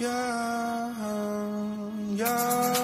yeah, yeah.